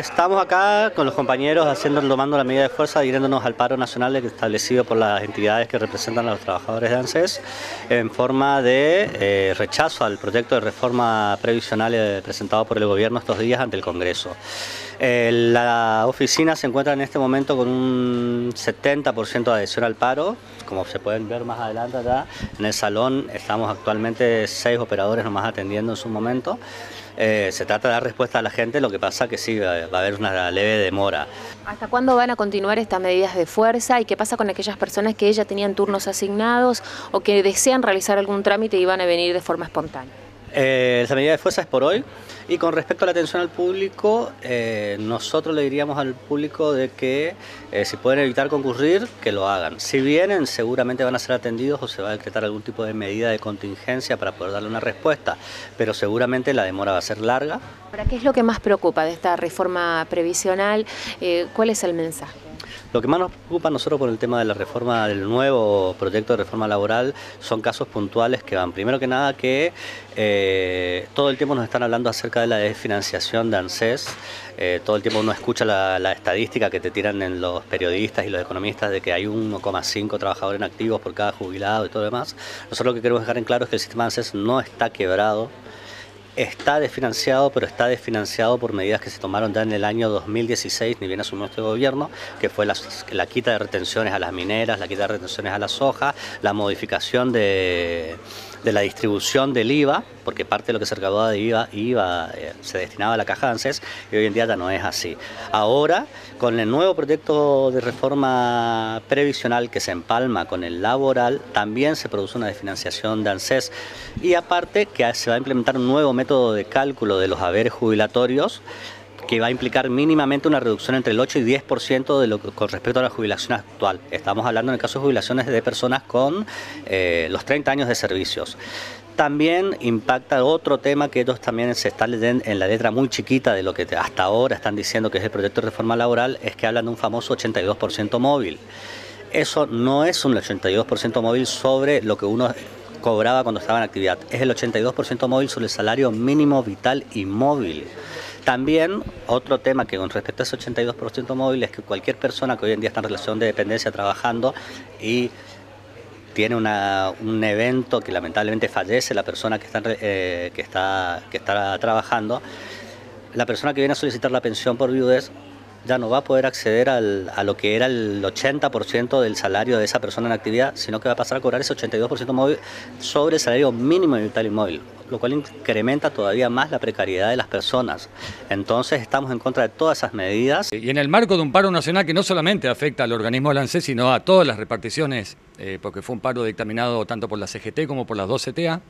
Estamos acá con los compañeros haciendo, tomando la medida de fuerza, dirigiéndonos al paro nacional establecido por las entidades que representan a los trabajadores de ANSES en forma de eh, rechazo al proyecto de reforma previsional eh, presentado por el gobierno estos días ante el Congreso. Eh, la oficina se encuentra en este momento con un 70% de adhesión al paro, como se pueden ver más adelante acá. En el salón estamos actualmente seis operadores nomás atendiendo en su momento. Eh, se trata de dar respuesta a la gente, lo que pasa que sí, va a haber una leve demora. ¿Hasta cuándo van a continuar estas medidas de fuerza y qué pasa con aquellas personas que ya tenían turnos asignados o que desean realizar algún trámite y van a venir de forma espontánea? Eh, esa medida de fuerza es por hoy. Y con respecto a la atención al público, eh, nosotros le diríamos al público de que eh, si pueden evitar concurrir, que lo hagan. Si vienen, seguramente van a ser atendidos o se va a decretar algún tipo de medida de contingencia para poder darle una respuesta, pero seguramente la demora va a ser larga. ¿Para qué es lo que más preocupa de esta reforma previsional? Eh, ¿Cuál es el mensaje? Lo que más nos preocupa a nosotros por el tema de la reforma, del nuevo proyecto de reforma laboral, son casos puntuales que van. Primero que nada que eh, todo el tiempo nos están hablando acerca de la desfinanciación de ANSES. Eh, todo el tiempo uno escucha la, estadística que te tiran en los periodistas y los economistas de que hay 1,5 trabajadores activos por cada jubilado y todo lo demás. Nosotros lo que queremos dejar en claro es que el sistema ANSES no está quebrado está desfinanciado, pero está desfinanciado por medidas que se tomaron ya en el año 2016, ni bien asumió este gobierno, que fue la, quita de retenciones a las mineras, la quita de retenciones a la soja, la modificación de de la distribución del IVA, porque parte de lo que se recaudaba de IVA, eh, se destinaba a la caja de ANSES y hoy en día ya no es así. Ahora, con el nuevo proyecto de reforma previsional que se empalma con el laboral, también se produce una desfinanciación de ANSES y aparte que se va a implementar un nuevo método de cálculo de los haberes jubilatorios que va a implicar mínimamente una reducción entre el 8 y 10% de lo, con respecto a la jubilación actual. Estamos hablando en el caso de jubilaciones de personas con eh, los 30 años de servicios. También impacta otro tema que ellos también se están leyendo en la letra muy chiquita de lo que hasta ahora están diciendo que es el proyecto de reforma laboral, es que hablan de un famoso 82% móvil. Eso no es un 82% móvil sobre lo que uno cobraba cuando estaba en actividad, es el 82% móvil sobre el salario mínimo vital y móvil. También otro tema que con respecto a ese 82% móvil es que cualquier persona que hoy en día está en relación de dependencia trabajando y tiene un evento que lamentablemente fallece la persona que está, eh, que, está, que está trabajando, la persona que viene a solicitar la pensión por viudez ya no va a poder acceder al, a lo que era el 80% del salario de esa persona en actividad, sino que va a pasar a cobrar ese 82% móvil sobre el salario mínimo de vital inmóvil, lo cual incrementa todavía más la precariedad de las personas. Entonces estamos en contra de todas esas medidas. Y en el marco de un paro nacional que no solamente afecta al organismo de ANSES, sino a todas las reparticiones, eh, porque fue un paro dictaminado tanto por la CGT como por las dos CTA,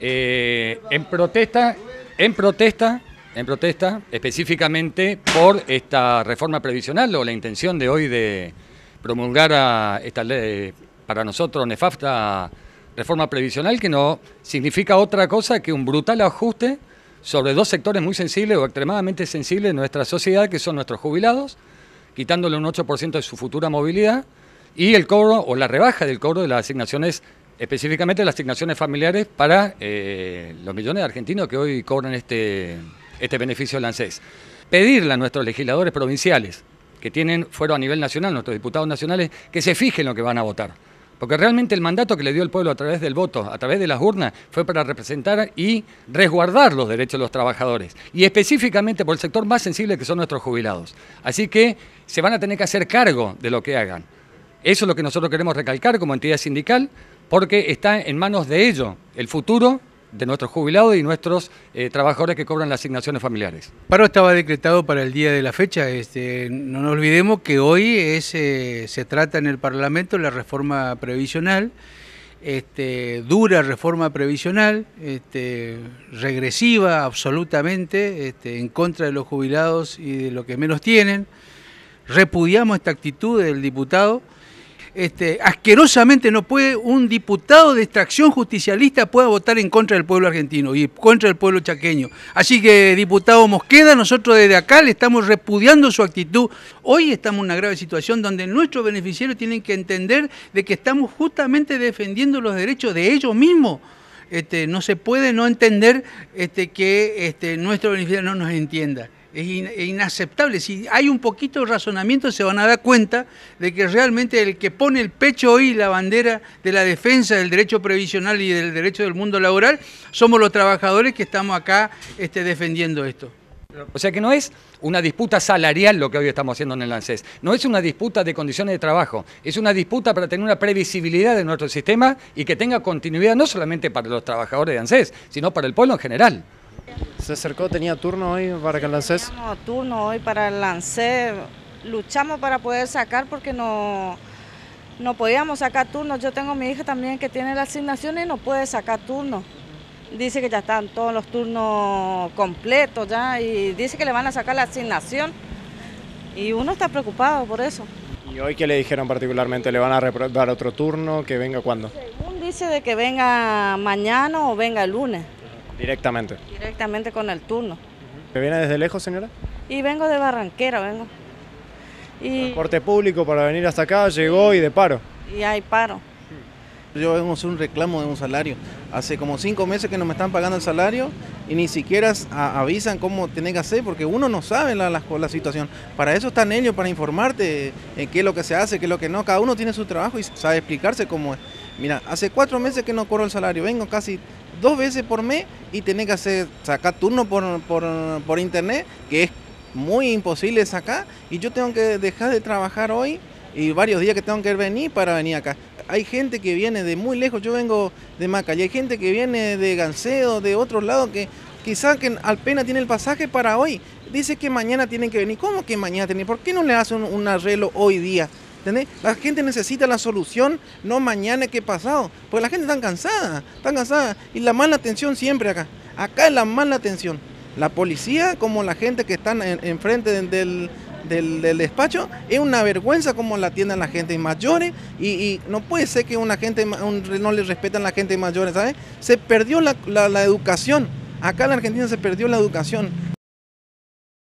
eh, en protesta, en protesta en protesta específicamente por esta reforma previsional o la intención de hoy de promulgar a esta ley para nosotros nefasta reforma previsional que no significa otra cosa que un brutal ajuste sobre dos sectores muy sensibles o extremadamente sensibles de nuestra sociedad, que son nuestros jubilados, quitándole un 8% de su futura movilidad, y el cobro o la rebaja del cobro de las asignaciones, específicamente las asignaciones familiares para eh, los millones de argentinos que hoy cobran este este beneficio del. Pedirle a nuestros legisladores provinciales, que tienen fuero a nivel nacional, nuestros diputados nacionales, que se fijen lo que van a votar. Porque realmente el mandato que le dio el pueblo a través del voto, a través de las urnas, fue para representar y resguardar los derechos de los trabajadores. Y específicamente por el sector más sensible que son nuestros jubilados. Así que se van a tener que hacer cargo de lo que hagan. Eso es lo que nosotros queremos recalcar como entidad sindical, porque está en manos de ellos el futuro de nuestros jubilados y nuestros eh, trabajadores que cobran las asignaciones familiares. paro estaba decretado para el día de la fecha. Este, no nos olvidemos que hoy eh, se trata en el Parlamento la reforma previsional, este, dura reforma previsional, este, regresiva absolutamente, en contra de los jubilados y de lo que menos tienen. Repudiamos esta actitud del diputado este, asquerosamente no puede un diputado de extracción justicialista pueda votar en contra del pueblo argentino y contra el pueblo chaqueño. Así que, diputado Mosqueda, nosotros desde acá le estamos repudiando su actitud. Hoy estamos en una grave situación donde nuestros beneficiarios tienen que entender de que estamos justamente defendiendo los derechos de ellos mismos. Este, no se puede no entender este, que este, nuestro beneficiario no nos entienda. Es inaceptable. Si hay un poquito de razonamiento se van a dar cuenta de que realmente el que pone el pecho hoy la bandera de la defensa del derecho previsional y del derecho del mundo laboral somos los trabajadores que estamos acá este, defendiendo esto. O sea que no es una disputa salarial lo que hoy estamos haciendo en el ANSES, no es una disputa de condiciones de trabajo, es una disputa para tener una previsibilidad de nuestro sistema y que tenga continuidad no solamente para los trabajadores de ANSES, sino para el pueblo en general. ¿Se acercó, tenía turno hoy para que el ANSES? No, turno hoy para el ANSES. Luchamos para poder sacar porque no, no podíamos sacar turnos. Yo tengo mi hija también que tiene la asignación y no puede sacar turnos dice que ya están todos los turnos completos ya y dice que le van a sacar la asignación y uno está preocupado por eso. ¿Y hoy qué le dijeron particularmente? ¿Le van a dar otro turno? ¿Que venga cuándo? Según dice de que venga mañana o venga el lunes. ¿Directamente? Directamente con el turno. ¿Me viene desde lejos, señora? Y vengo de Barranquera, vengo. Y... Transporte público para venir hasta acá, llegó y de paro. Y hay paro. Yo hacer un reclamo de un salario. Hace como cinco meses que no me están pagando el salario y ni siquiera avisan cómo tiene que hacer porque uno no sabe la, situación. Para eso están ellos, para informarte en qué es lo que se hace, qué es lo que no. Cada uno tiene su trabajo y sabe explicarse cómo es. Mira, hace cuatro meses que no cobro el salario. Vengo casi dos veces por mes y tenés que hacer, sacar turno por, por, por internet, que es muy imposible sacar. Y yo tengo que dejar de trabajar hoy y varios días que tengo que venir para venir acá hay gente que viene de muy lejos, yo vengo de Maca, y hay gente que viene de Gancedo, de otros lados, que quizás que pena tiene el pasaje para hoy. Dice que mañana tienen que venir. ¿Cómo que mañana tienen? ¿Por qué no le hacen un, arreglo hoy día? La gente necesita la solución, no mañana que pasado. Porque la gente está cansada, está cansada. Y la mala atención siempre acá. Acá es la mala atención. La policía, como la gente que están enfrente del, del, despacho, es una vergüenza como la atienden la gente mayores y, no puede ser que una gente no le respetan la gente mayores, ¿sabes? Se perdió la, la educación, acá en Argentina se perdió la educación.